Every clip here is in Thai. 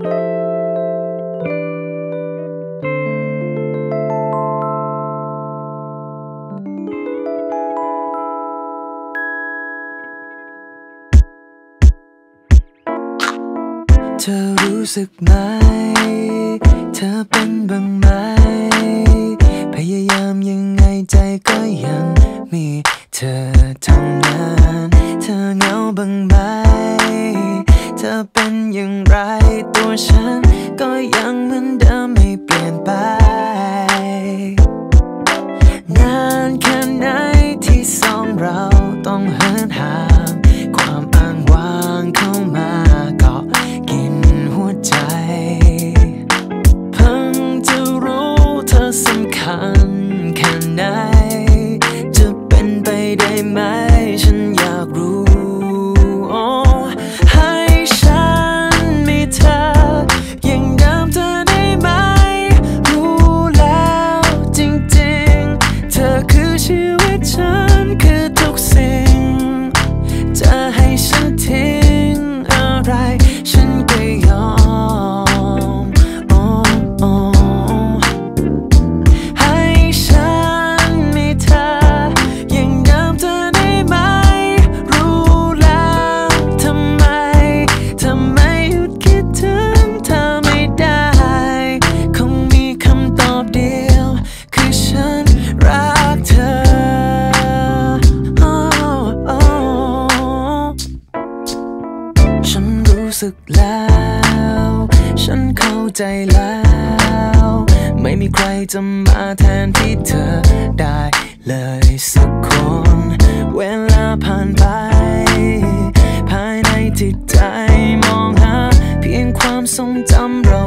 เธอรู้สึกไหม เธอเป็นบ้างไหม พยายามยังไงใจก็ยังมีเธอเท่านั้น เธอเหงาบ้างไหม เธอเป็นอย่างไร ตัวฉันก็ยังเหมือนเดิมไม่เปลี่ยนไป นานแค่ไหนที่สองเราต้องเหินห่างความอ้างว้างเข้ามาเกาะกินหัวใจ เพิ่งจะรู้เธอสำคัญแค่ไหน คือชี สึกแล้ว ฉันเข้าใจแล้ว ไม่มีใครจะมาแทนที่เธอได้เลยสักคน เวลาผ่านไป ภายในจิตใจมองหา เพียงความทรงจำเรา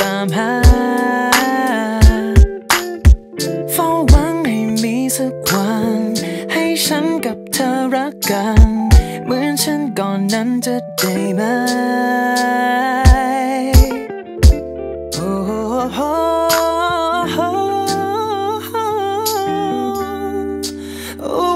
ตามหาเฝ้าหวังให้มีสักวัน ให้ฉันกับเธอรักกัน เหมือนฉันก่อนนั้นจะได้ไหมโอ้โหโอ้